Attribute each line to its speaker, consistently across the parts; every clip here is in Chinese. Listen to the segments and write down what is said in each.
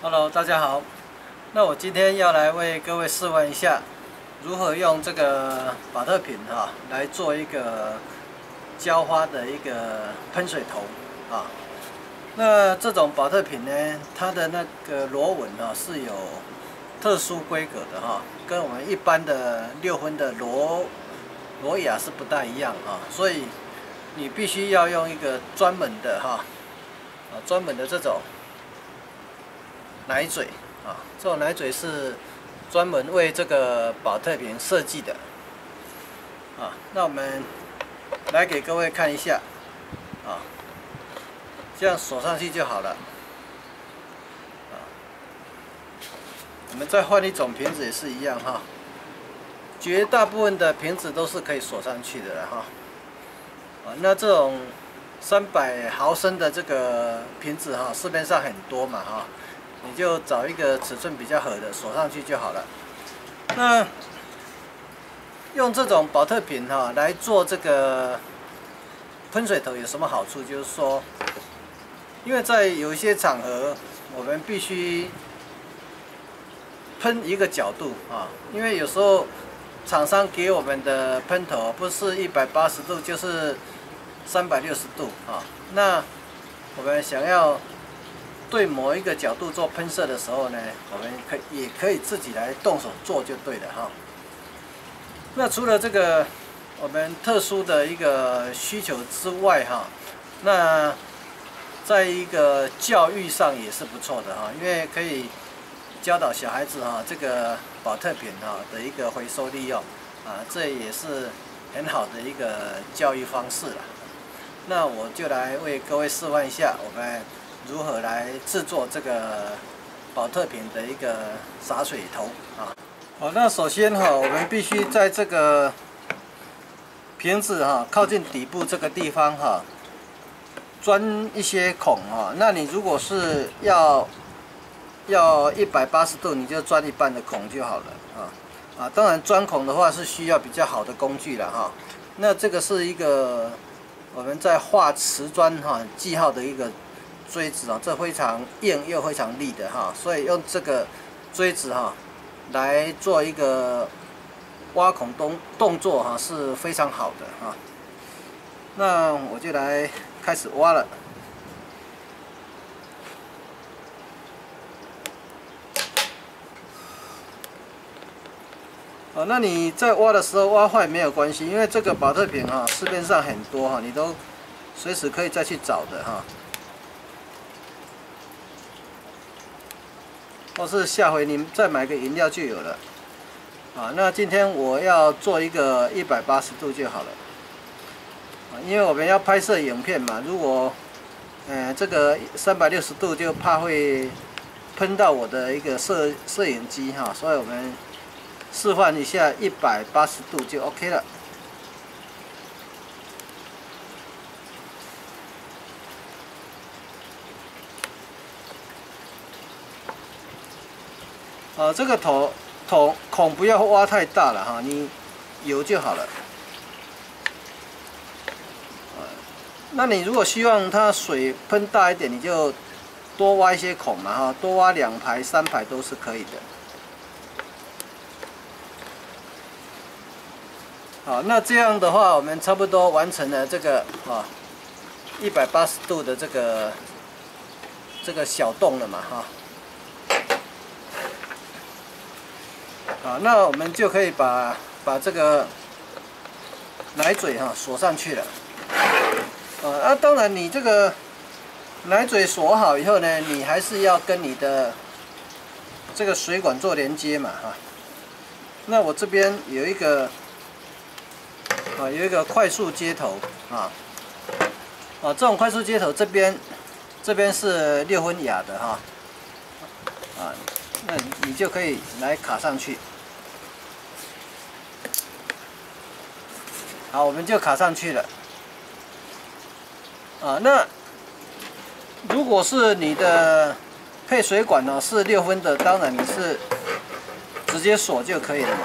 Speaker 1: Hello，大家好。那我今天要来为各位示范一下，如何用这个保特品哈来做一个浇花的一个喷水头啊。那这种保特品呢，它的那个螺纹啊是有特殊规格的哈，跟我们一般的六分的螺螺牙是不大一样啊，所以你必须要用一个专门的哈啊专门的这种奶嘴。啊，这种奶嘴是专门为这个保特瓶设计的。啊，那我们来给各位看一下，啊，这样锁上去就好了。啊，我们再换一种瓶子也是一样哈，绝大部分的瓶子都是可以锁上去的哈。啊，那这种三百毫升的这个瓶子哈，市面上很多嘛哈。你就找一个尺寸比较合的锁上去就好了。那用这种保特瓶哈来做这个喷水头有什么好处？就是说，因为在有一些场合，我们必须喷一个角度啊，因为有时候厂商给我们的喷头不是一百八十度，就是三百六十度啊。那我们想要。对某一个角度做喷射的时候呢，我们可也可以自己来动手做就对了哈。那除了这个我们特殊的一个需求之外哈，那在一个教育上也是不错的哈，因为可以教导小孩子哈这个保特瓶哈的一个回收利用啊，这也是很好的一个教育方式了。那我就来为各位示范一下我们。如何来制作这个保特瓶的一个洒水头啊？好，那首先哈，我们必须在这个瓶子哈靠近底部这个地方哈，钻一些孔哈。那你如果是要要一百八十度，你就钻一半的孔就好了啊啊！当然钻孔的话是需要比较好的工具了哈。那这个是一个我们在画瓷砖哈记号的一个。锥子啊，这非常硬又非常利的哈，所以用这个锥子哈来做一个挖孔动动作哈是非常好的哈。那我就来开始挖了。哦，那你在挖的时候挖坏没有关系，因为这个保特瓶哈市面上很多哈，你都随时可以再去找的哈。或是下回你再买个饮料就有了，啊，那今天我要做一个一百八十度就好了，啊，因为我们要拍摄影片嘛，如果，呃，这个三百六十度就怕会喷到我的一个摄摄影机哈，所以我们示范一下一百八十度就 OK 了。啊，这个头头孔不要挖太大了哈，你有就好了。那你如果希望它水喷大一点，你就多挖一些孔嘛哈，多挖两排、三排都是可以的。好，那这样的话，我们差不多完成了这个啊一百八十度的这个这个小洞了嘛哈。啊，那我们就可以把把这个奶嘴哈锁上去了。啊，那当然你这个奶嘴锁好以后呢，你还是要跟你的这个水管做连接嘛哈。那我这边有一个啊，有一个快速接头啊，啊，这种快速接头这边这边是六分雅的哈，啊，那你就可以来卡上去。好，我们就卡上去了。啊，那如果是你的配水管呢是六分的，当然你是直接锁就可以了嘛。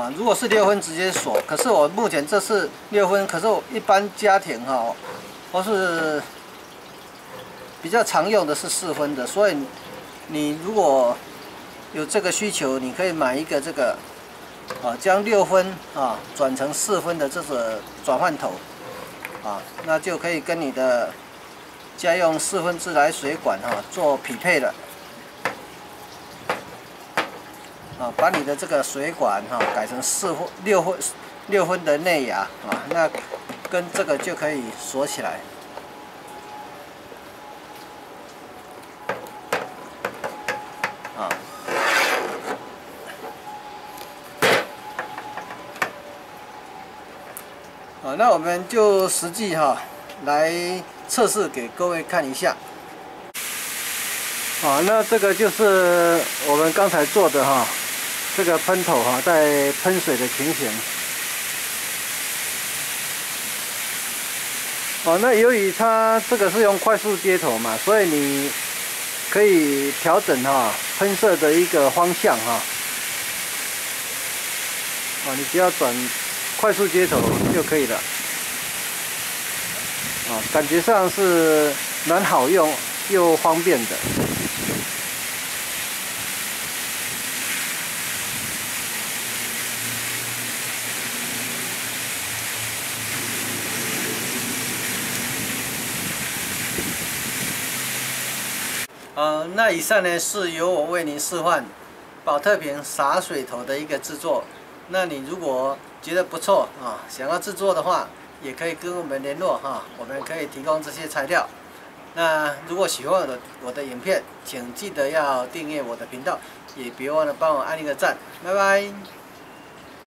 Speaker 1: 啊，如果是六分直接锁，可是我目前这是六分，可是我一般家庭哈，或是比较常用的是四分的，所以你如果有这个需求，你可以买一个这个啊，将六分啊转成四分的这个转换头啊，那就可以跟你的家用四分自来水管哈做匹配了。啊，把你的这个水管哈改成四分六分六分的内牙啊，那跟这个就可以锁起来。啊，那我们就实际哈来测试给各位看一下。啊，那这个就是我们刚才做的哈，这个喷头哈在喷水的情形。哦，那由于它这个是用快速接头嘛，所以你可以调整哈喷射的一个方向哈。啊，你只要转。快速接头就可以了，啊，感觉上是蛮好用又方便的。呃，那以上呢是由我为您示范宝特瓶洒水头的一个制作。那你如果觉得不错啊，想要制作的话，也可以跟我们联络哈，我们可以提供这些材料。那如果喜欢我的我的影片，请记得要订阅我的频道，也别忘了帮我按一个赞，拜拜。